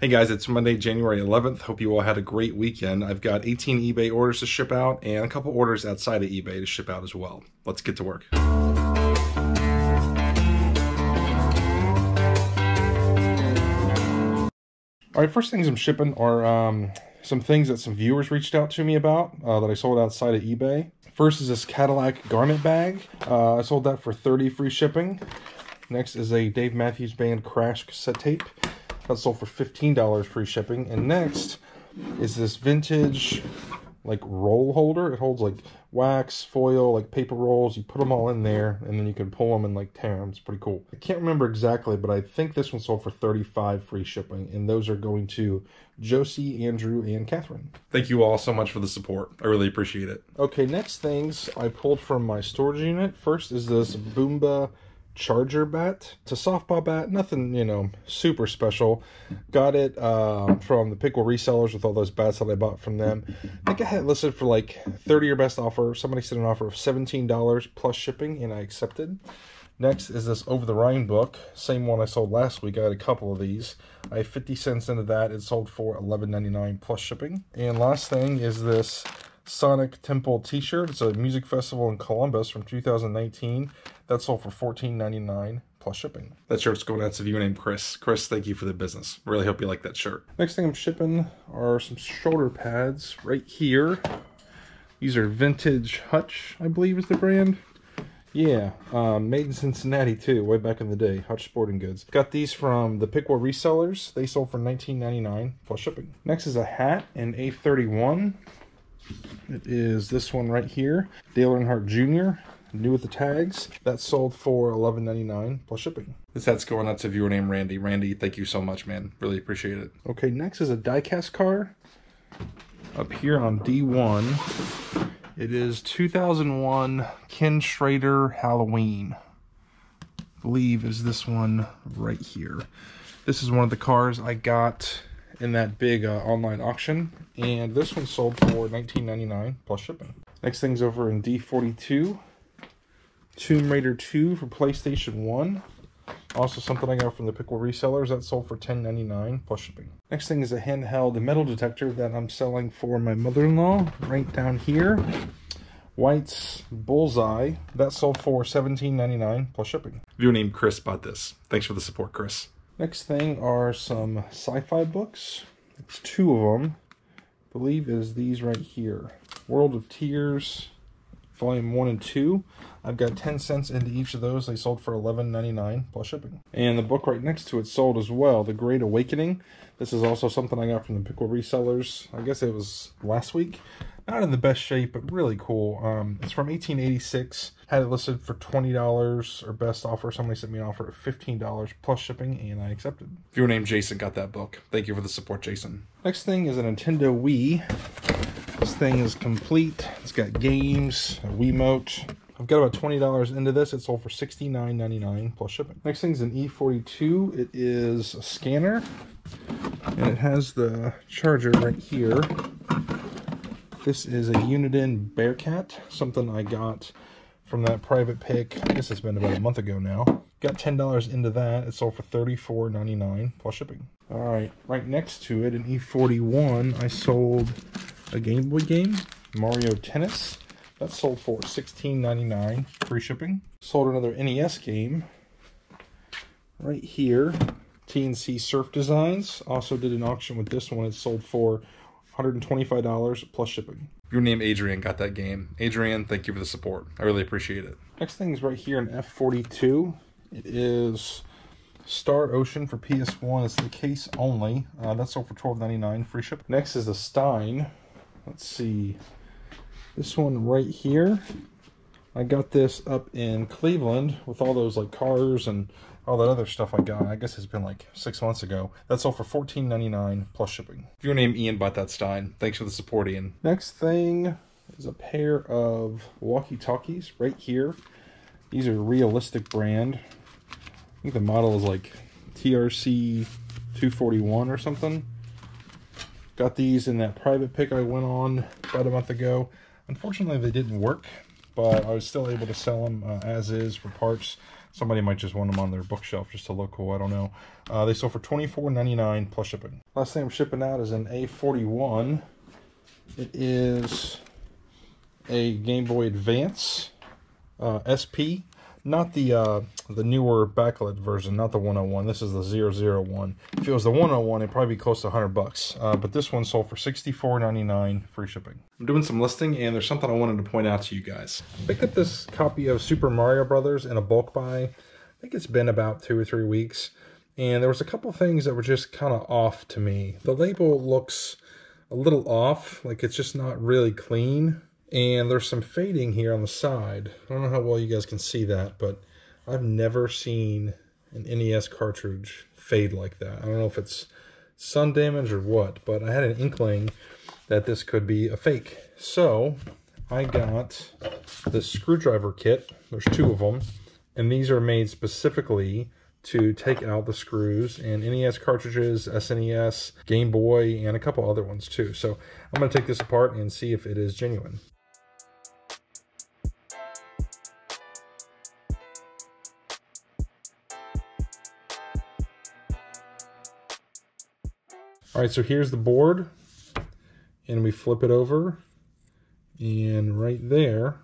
Hey guys, it's Monday, January 11th. Hope you all had a great weekend. I've got 18 eBay orders to ship out and a couple orders outside of eBay to ship out as well. Let's get to work. All right, first things I'm shipping are um, some things that some viewers reached out to me about uh, that I sold outside of eBay. First is this Cadillac garment bag. Uh, I sold that for 30 free shipping. Next is a Dave Matthews Band Crash cassette tape. That sold for $15 free shipping. And next is this vintage like roll holder. It holds like wax, foil, like paper rolls. You put them all in there and then you can pull them and like tear them. It's pretty cool. I can't remember exactly, but I think this one sold for 35 free shipping. And those are going to Josie, Andrew, and Catherine. Thank you all so much for the support. I really appreciate it. Okay, next things I pulled from my storage unit. First is this Boombah charger bat. It's a softball bat, nothing, you know, super special. Got it uh, from the Piqua resellers with all those bats that I bought from them. I think I had listed for like 30 or best offer. Somebody sent an offer of $17 plus shipping, and I accepted. Next is this Over the Rhine book. Same one I sold last week. I had a couple of these. I have 50 cents into that. It sold for $11.99 plus shipping. And last thing is this Sonic Temple t-shirt. It's a music festival in Columbus from 2019. That sold for $14.99 plus shipping. That shirt's going out to a viewer named Chris. Chris, thank you for the business. Really hope you like that shirt. Next thing I'm shipping are some shoulder pads right here. These are Vintage Hutch, I believe is the brand. Yeah, um, made in Cincinnati too, way back in the day. Hutch Sporting Goods. Got these from the Piqua resellers. They sold for $19.99 plus shipping. Next is a hat in A31. It is this one right here, Dale Earnhardt Jr., new with the tags. That sold for $11.99 plus shipping. This hat's going out to viewer named Randy. Randy, thank you so much, man. Really appreciate it. Okay, next is a diecast car. Up here on D1, it is 2001 Ken Schrader Halloween. I believe is this one right here. This is one of the cars I got in that big uh, online auction. And this one sold for $19.99 plus shipping. Next thing's over in D42. Tomb Raider 2 for PlayStation 1. Also something I got from the Piqua resellers that sold for $10.99 plus shipping. Next thing is a handheld metal detector that I'm selling for my mother-in-law right down here. White's Bullseye. That sold for $17.99 plus shipping. Viewer named Chris bought this. Thanks for the support, Chris. Next thing are some sci-fi books. It's two of them. I believe is these right here. World of Tiers, volume 1 and 2. I've got 10 cents into each of those. They sold for $11.99 plus shipping. And the book right next to it sold as well, The Great Awakening. This is also something I got from the Piqua resellers. I guess it was last week. Not in the best shape, but really cool. Um, it's from 1886. Had it listed for $20 or best offer. Somebody sent me an offer of $15 plus shipping, and I accepted. Viewer named Jason got that book. Thank you for the support, Jason. Next thing is a Nintendo Wii. This thing is complete. It's got games, a Wiimote. I've got about $20 into this. It sold for $69.99 plus shipping. Next thing is an E42. It is a scanner, and it has the charger right here. This is a Uniden Bearcat, something I got from that private pick. I guess it's been about a month ago now. Got $10 into that. It sold for $34.99 plus shipping. All right, right next to it, an E41, I sold a Game Boy game, Mario Tennis. That sold for $16.99 free shipping. Sold another NES game right here, T&C Surf Designs. Also did an auction with this one. It sold for $125 plus shipping. Your name Adrian got that game. Adrian, thank you for the support. I really appreciate it. Next thing is right here in F42. It is Star Ocean for PS1. It's the case only. Uh, that's sold for $12.99 free ship. Next is the Stein. Let's see. This one right here. I got this up in Cleveland with all those like cars and all that other stuff I got. I guess it's been like six months ago. That's all for $14.99 plus shipping. If your name Ian bought that Stein, thanks for the support, Ian. Next thing is a pair of walkie-talkies right here. These are realistic brand. I think the model is like TRC 241 or something. Got these in that private pick I went on about a month ago. Unfortunately, they didn't work, but I was still able to sell them uh, as is for parts. Somebody might just want them on their bookshelf just to look cool. I don't know. Uh, they sold for $24.99 plus shipping. Last thing I'm shipping out is an A41. It is a Game Boy Advance uh, SP not the uh, the newer backlit version, not the 101. This is the 001. If it was the 101, it'd probably be close to 100 bucks. Uh, but this one sold for $64.99 free shipping. I'm doing some listing, and there's something I wanted to point out to you guys. I picked up this copy of Super Mario Brothers in a bulk buy. I think it's been about two or three weeks. And there was a couple things that were just kind of off to me. The label looks a little off, like it's just not really clean. And there's some fading here on the side. I don't know how well you guys can see that, but I've never seen an NES cartridge fade like that. I don't know if it's sun damage or what, but I had an inkling that this could be a fake. So I got the screwdriver kit. There's two of them, and these are made specifically to take out the screws and NES cartridges, SNES, Game Boy, and a couple other ones too. So I'm going to take this apart and see if it is genuine. All right, so here's the board, and we flip it over, and right there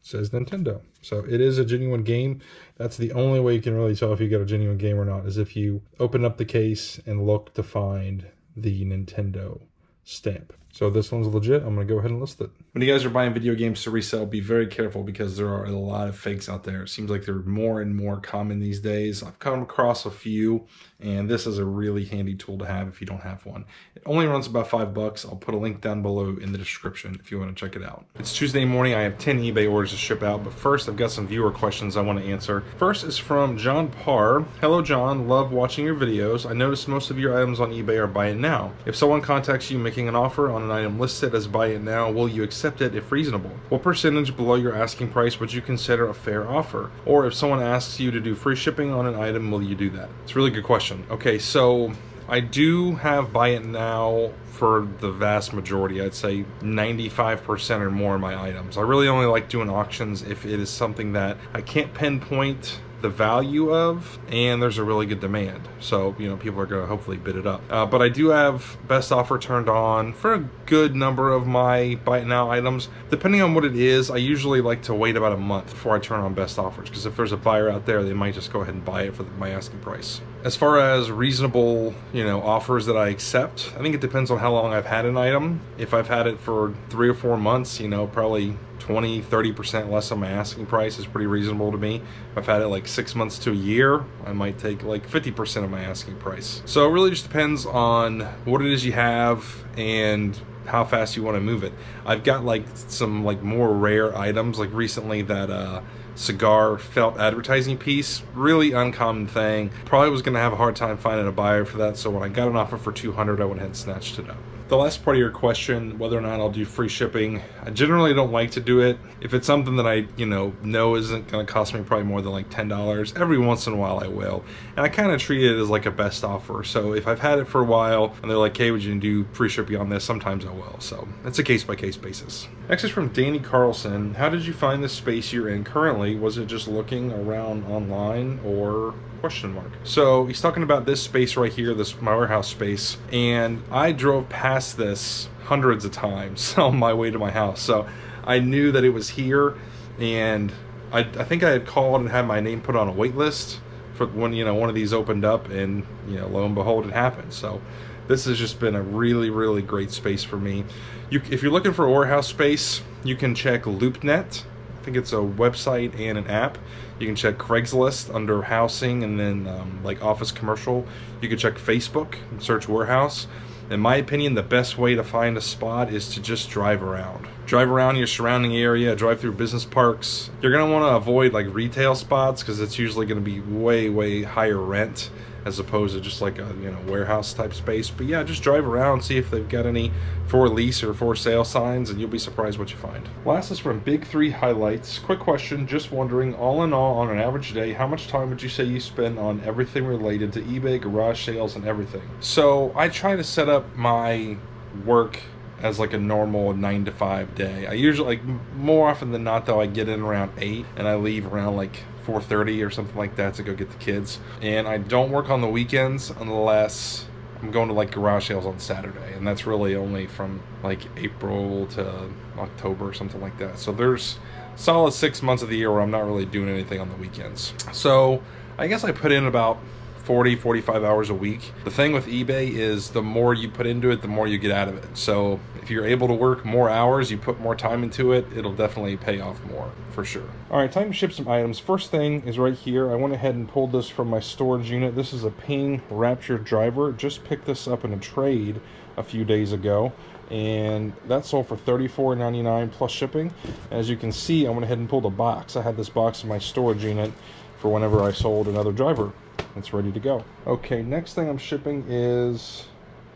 says Nintendo. So it is a genuine game. That's the only way you can really tell if you get a genuine game or not, is if you open up the case and look to find the Nintendo stamp. So this one's legit. I'm going to go ahead and list it. When you guys are buying video games to resell, be very careful because there are a lot of fakes out there. It seems like they're more and more common these days. I've come across a few, and this is a really handy tool to have if you don't have one. It only runs about five bucks. I'll put a link down below in the description if you want to check it out. It's Tuesday morning. I have 10 eBay orders to ship out, but first I've got some viewer questions I want to answer. First is from John Parr. Hello, John. Love watching your videos. I noticed most of your items on eBay are buy it now. If someone contacts you making an offer on an item listed as buy it now, will you accept it if reasonable? What percentage below your asking price would you consider a fair offer? Or if someone asks you to do free shipping on an item, will you do that? It's a really good question. Okay, so I do have buy it now for the vast majority. I'd say 95% or more of my items. I really only like doing auctions if it is something that I can't pinpoint the value of and there's a really good demand. So you know people are going to hopefully bid it up. Uh, but i do have best offer turned on for a good number of my buy now items. Depending on what it is i usually like to wait about a month before i turn on best offers because if there's a buyer out there they might just go ahead and buy it for my asking price as far as reasonable you know offers that i accept i think it depends on how long i've had an item if i've had it for three or four months you know probably 20, 30% less on my asking price is pretty reasonable to me. If I've had it like six months to a year, I might take like 50% of my asking price. So it really just depends on what it is you have and how fast you want to move it. I've got like some like more rare items like recently that uh cigar felt advertising piece really uncommon thing. Probably was gonna have a hard time finding a buyer for that so when I got an offer for 200 I went ahead and snatched it up the last part of your question, whether or not I'll do free shipping, I generally don't like to do it. If it's something that I, you know, know isn't going to cost me probably more than like $10, every once in a while I will. And I kind of treat it as like a best offer. So if I've had it for a while and they're like, hey, would you do free shipping on this? Sometimes I will. So it's a case by case basis. Next is from Danny Carlson. How did you find the space you're in currently? Was it just looking around online or question mark. So he's talking about this space right here, this my warehouse space, and I drove past this hundreds of times on my way to my house. So I knew that it was here, and I, I think I had called and had my name put on a wait list for when you know one of these opened up, and you know lo and behold, it happened. So this has just been a really really great space for me. You, if you're looking for a warehouse space, you can check LoopNet I think it's a website and an app. You can check Craigslist under housing and then um, like office commercial. You can check Facebook and search warehouse. In my opinion, the best way to find a spot is to just drive around. Drive around your surrounding area, drive through business parks. You're gonna wanna avoid like retail spots because it's usually gonna be way, way higher rent as opposed to just like a you know warehouse type space. But yeah, just drive around, see if they've got any for lease or for sale signs, and you'll be surprised what you find. Last is from Big Three Highlights. Quick question, just wondering, all in all, on an average day, how much time would you say you spend on everything related to eBay, garage sales, and everything? So I try to set up my work as like a normal nine to five day. I usually like more often than not though I get in around eight and I leave around like 4.30 or something like that to go get the kids. And I don't work on the weekends unless I'm going to like garage sales on Saturday. And that's really only from like April to October or something like that. So there's solid six months of the year where I'm not really doing anything on the weekends. So I guess I put in about 40, 45 hours a week. The thing with eBay is the more you put into it, the more you get out of it. So if you're able to work more hours, you put more time into it, it'll definitely pay off more for sure. All right, time to ship some items. First thing is right here. I went ahead and pulled this from my storage unit. This is a Ping Rapture driver. Just picked this up in a trade a few days ago and that sold for $34.99 plus shipping. As you can see, I went ahead and pulled a box. I had this box in my storage unit for whenever I sold another driver. It's ready to go. Okay, next thing I'm shipping is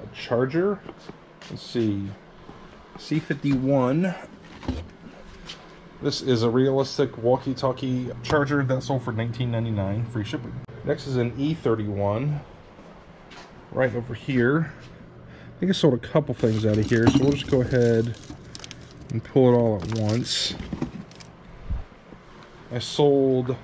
a charger. Let's see, C51. This is a realistic walkie-talkie charger that sold for $19.99, free shipping. Next is an E31, right over here. I think I sold a couple things out of here, so we'll just go ahead and pull it all at once. I sold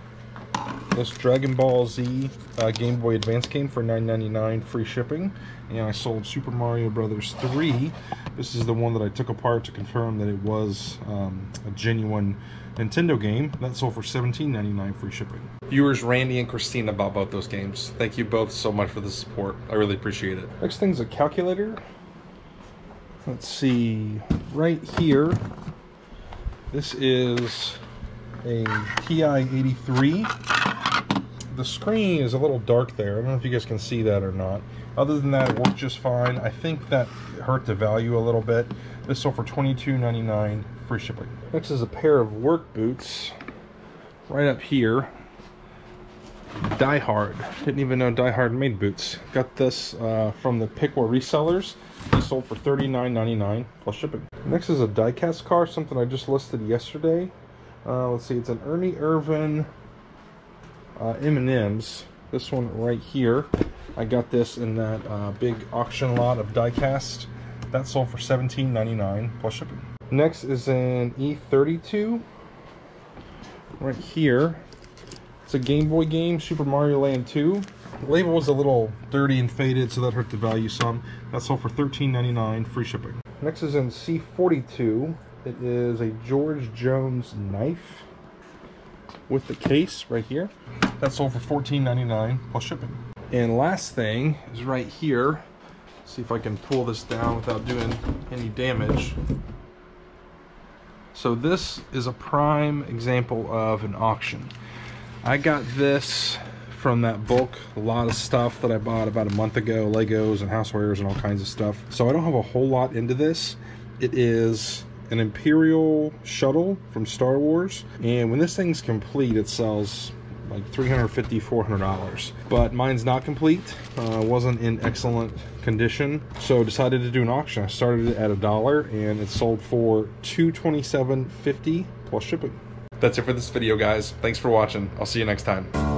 this Dragon Ball Z uh, Game Boy Advance game for $9.99 free shipping. And I sold Super Mario Brothers 3. This is the one that I took apart to confirm that it was um, a genuine Nintendo game. That sold for $17.99 free shipping. Viewers Randy and Christina bought both those games. Thank you both so much for the support. I really appreciate it. Next thing's a calculator. Let's see, right here, this is a TI-83 the screen is a little dark there. I don't know if you guys can see that or not. Other than that, it worked just fine. I think that hurt the value a little bit. This sold for $22.99 free shipping. Next is a pair of work boots right up here. Die Hard. Didn't even know Die Hard made boots. Got this uh, from the Piqua resellers. These sold for $39.99 plus shipping. Next is a diecast car, something I just listed yesterday. Uh, let's see, it's an Ernie Irvan uh, M&M's. This one right here. I got this in that uh, big auction lot of diecast. That sold for $17.99 plus shipping. Next is an E32. Right here. It's a Game Boy game, Super Mario Land 2. The label was a little dirty and faded, so that hurt the value some. That sold for $13.99 free shipping. Next is in C42. It is a George Jones knife with the case right here. That sold for $14.99 plus shipping. And last thing is right here. See if I can pull this down without doing any damage. So this is a prime example of an auction. I got this from that bulk, a lot of stuff that I bought about a month ago, Legos and housewares and all kinds of stuff. So I don't have a whole lot into this. It is an Imperial shuttle from Star Wars. And when this thing's complete, it sells like $350, $400. But mine's not complete, uh, wasn't in excellent condition. So decided to do an auction. I started it at a dollar and it sold for $227.50 plus shipping. That's it for this video, guys. Thanks for watching. I'll see you next time.